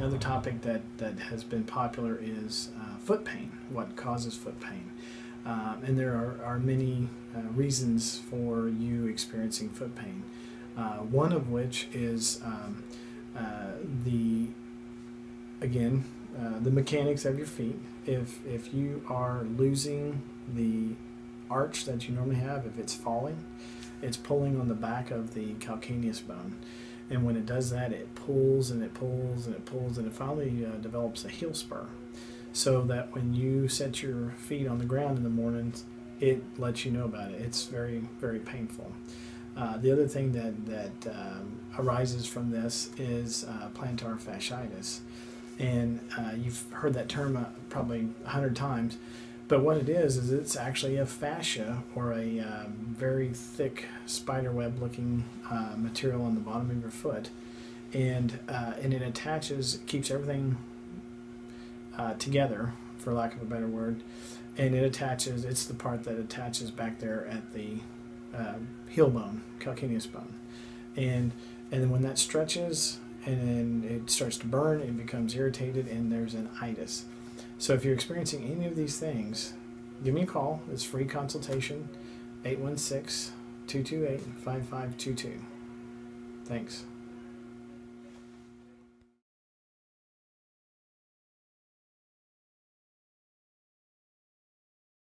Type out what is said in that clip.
another topic that, that has been popular is uh, foot pain. What causes foot pain? Um, and there are, are many uh, reasons for you experiencing foot pain. Uh, one of which is um, uh, the, again, uh, the mechanics of your feet. If, if you are losing the arch that you normally have, if it's falling, it's pulling on the back of the calcaneus bone. And when it does that, it pulls and it pulls and it pulls and it finally uh, develops a heel spur. So that when you set your feet on the ground in the mornings, it lets you know about it. It's very, very painful. Uh, the other thing that, that um, arises from this is uh, plantar fasciitis. And uh, you've heard that term uh, probably a hundred times. But what it is, is it's actually a fascia or a uh, very thick spider web looking uh, material on the bottom of your foot. And, uh, and it attaches, keeps everything uh, together, for lack of a better word. And it attaches, it's the part that attaches back there at the uh, heel bone, calcaneus bone. And, and then when that stretches and then it starts to burn, it becomes irritated and there's an itis. So if you're experiencing any of these things, give me a call. It's free consultation, 816 228 5522. Thanks.